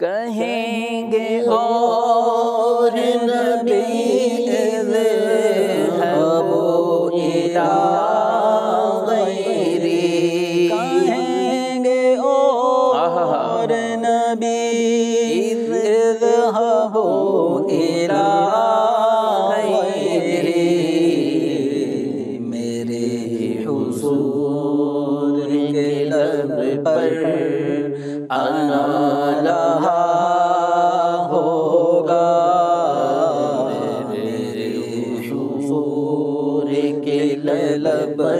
کہیں گے اور نبی اذهبوا الى غیری کہیں گے اور نبی غیری میرے حضور کے لب پر انا لہا کے لب پر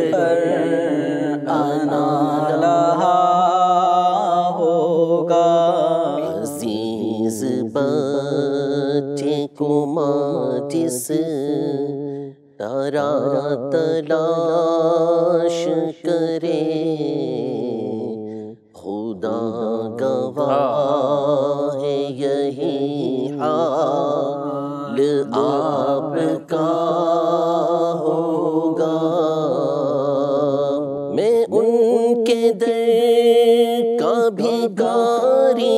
انا لہا ہوگا۔ عزیز بچے کو ماں جس تارا تلاش کرے۔ خدا گواہ ہے یہی حال۔ آپ کا میں ان کے در کا بھیکاری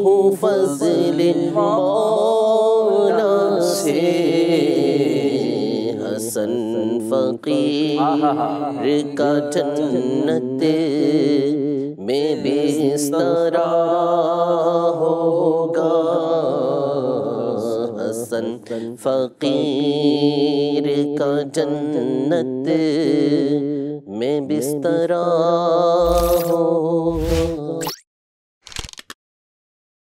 ہوں فضل مولا سے۔ حسن فقیر کا جنت میں بسترا ہوگا۔ حسن فقیر کا جنت میں بسترا ہوگا